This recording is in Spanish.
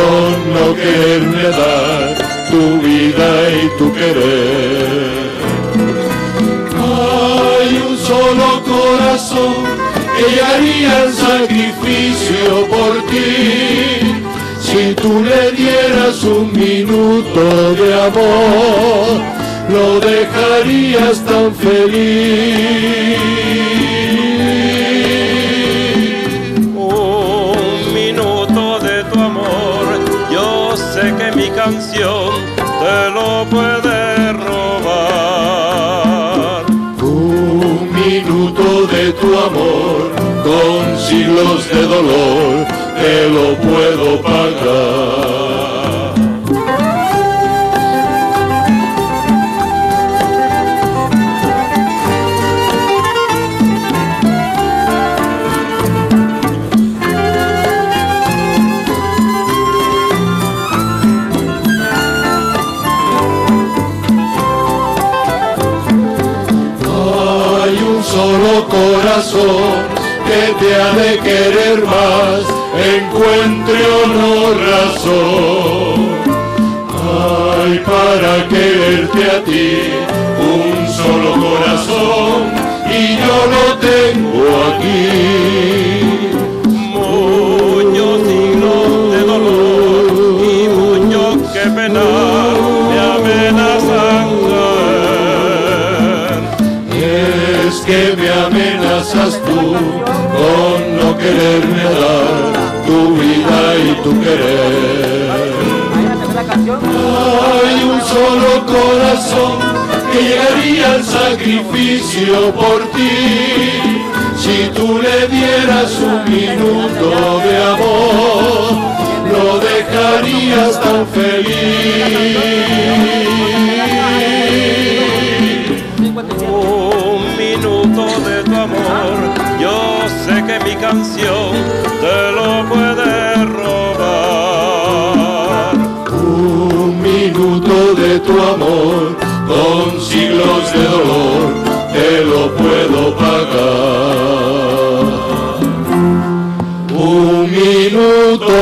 con lo que tu vida y tu querer. Hay un solo corazón que haría el sacrificio por ti. Si tú le dieras un minuto de amor, lo dejarías tan feliz. Yo sé que mi canción te lo puede robar. Un minuto de tu amor, con siglos de dolor, te lo puedo pagar. Que te ha de querer más, encuentre o no razón. Hay para quererte a ti Es que me amenazas tú con no quererme dar tu vida y tu querer. Hay un solo corazón que llegaría al sacrificio por ti. Si tú le dieras un minuto de amor, canción te lo puede robar. Un minuto de tu amor con siglos de dolor te lo puedo pagar. Un minuto